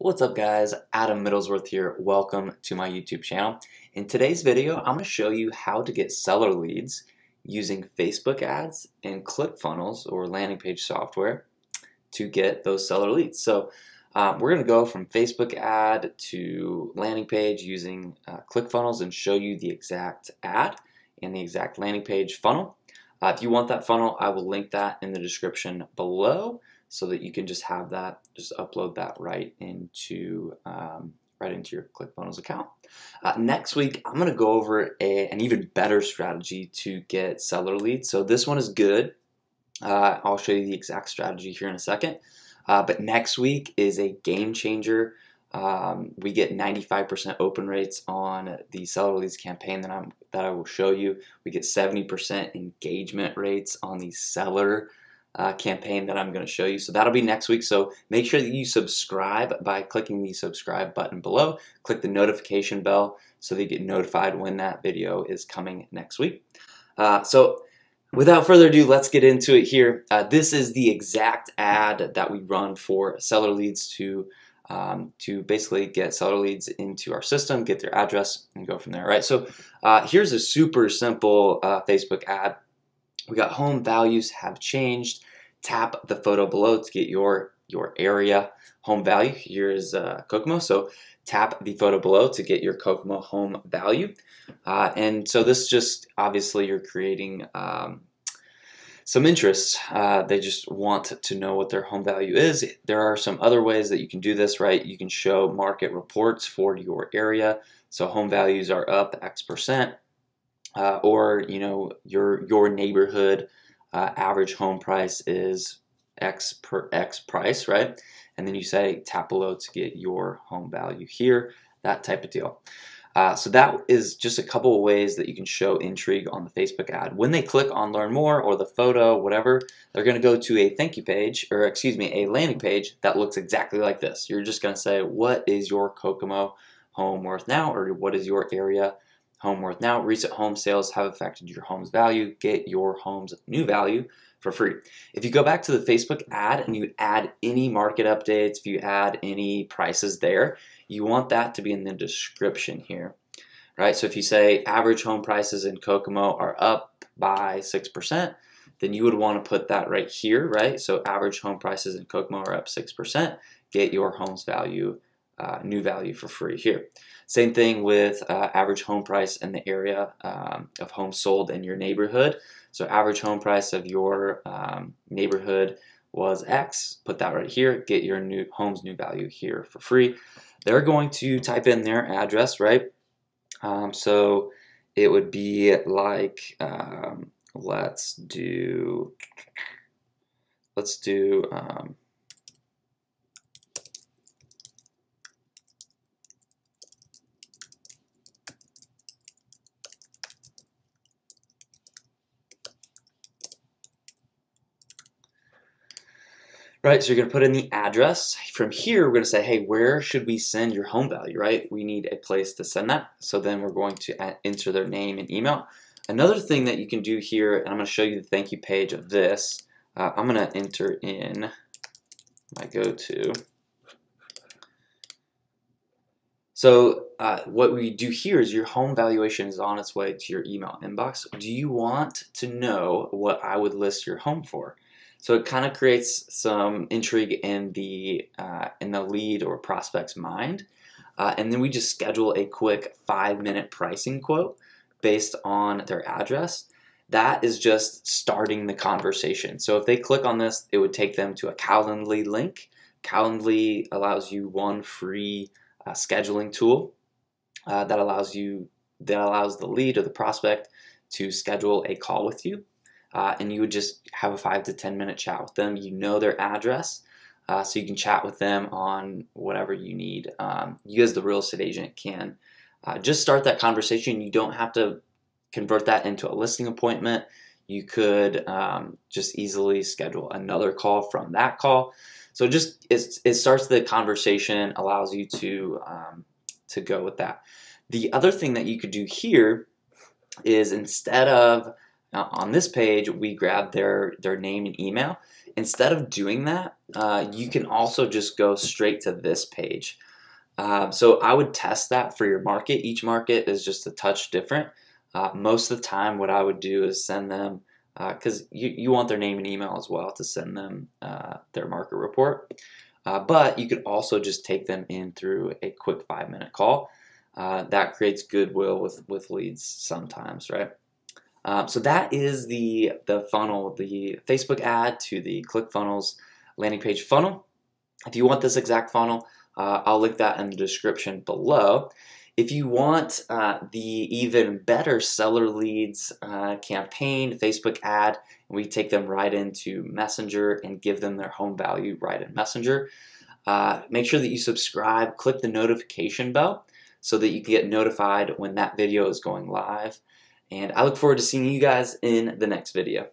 What's up guys, Adam Middlesworth here. Welcome to my YouTube channel. In today's video, I'm going to show you how to get seller leads using Facebook ads and ClickFunnels or landing page software to get those seller leads. So um, we're going to go from Facebook ad to landing page using uh, ClickFunnels and show you the exact ad and the exact landing page funnel. Uh, if you want that funnel, I will link that in the description below so that you can just have that, just upload that right into um, right into your ClickFunnels account. Uh, next week, I'm to go over a, an even better strategy to get seller leads. So this one is good. Uh, I'll show you the exact strategy here in a second. Uh, but next week is a game changer. Um, we get 95% open rates on the seller leads campaign that I'm that I will show you. We get 70% engagement rates on the seller uh, campaign that I'm going to show you. So that'll be next week. So make sure that you subscribe by clicking the subscribe button below. Click the notification bell so that you get notified when that video is coming next week. Uh, so without further ado, let's get into it here. Uh, this is the exact ad that we run for seller leads to um, to basically get seller leads into our system, get their address, and go from there. Right. So uh, here's a super simple uh, Facebook ad. We got home values have changed. Tap the photo below to get your your area home value. Here's uh, Kokomo. So tap the photo below to get your Kokomo home value. Uh, and so this just obviously you're creating um, some interest. Uh, they just want to know what their home value is. There are some other ways that you can do this, right? You can show market reports for your area. So home values are up X percent uh, or you know your your neighborhood uh, average home price is X per X price, right? And then you say tap below to get your home value here, that type of deal. Uh, so that is just a couple of ways that you can show intrigue on the Facebook ad. When they click on learn more or the photo, whatever, they're going to go to a thank you page, or excuse me, a landing page that looks exactly like this. You're just going to say, what is your Kokomo home worth now, or what is your area home worth now. Recent home sales have affected your home's value. Get your home's new value for free. If you go back to the Facebook ad and you add any market updates, if you add any prices there, you want that to be in the description here, right? So if you say average home prices in Kokomo are up by 6%, then you would want to put that right here, right? So average home prices in Kokomo are up 6%. Get your home's value uh, new value for free here. Same thing with uh, average home price in the area um, of homes sold in your neighborhood. So average home price of your um, neighborhood was X. Put that right here. Get your new home's new value here for free. They're going to type in their address, right? Um, so it would be like, um, let's do, let's do, right? So you're going to put in the address. From here, we're going to say, hey, where should we send your home value, right? We need a place to send that. So then we're going to enter their name and email. Another thing that you can do here, and I'm going to show you the thank you page of this. Uh, I'm going to enter in my go-to. So uh, what we do here is your home valuation is on its way to your email inbox. Do you want to know what I would list your home for? So it kind of creates some intrigue in the uh, in the lead or prospect's mind, uh, and then we just schedule a quick five minute pricing quote based on their address. That is just starting the conversation. So if they click on this, it would take them to a Calendly link. Calendly allows you one free uh, scheduling tool uh, that allows you that allows the lead or the prospect to schedule a call with you uh, and you would just have a five to 10 minute chat with them. You know their address, uh, so you can chat with them on whatever you need. Um, you, as the real estate agent, can uh, just start that conversation. You don't have to convert that into a listing appointment. You could um, just easily schedule another call from that call. So just it starts the conversation, allows you to um, to go with that. The other thing that you could do here is instead of now on this page, we grab their, their name and email. instead of doing that, uh, you can also just go straight to this page. Um, so I would test that for your market. Each market is just a touch different. Uh, most of the time, what I would do is send them because uh, you, you want their name and email as well to send them uh, their market report. Uh, but you could also just take them in through a quick five minute call. Uh, that creates goodwill with, with leads sometimes, right? Um, so that is the, the funnel, the Facebook ad to the ClickFunnels landing page funnel. If you want this exact funnel, uh, I'll link that in the description below. If you want uh, the even better seller leads uh, campaign, Facebook ad, we take them right into Messenger and give them their home value right in Messenger, uh, make sure that you subscribe, click the notification bell so that you can get notified when that video is going live. And I look forward to seeing you guys in the next video.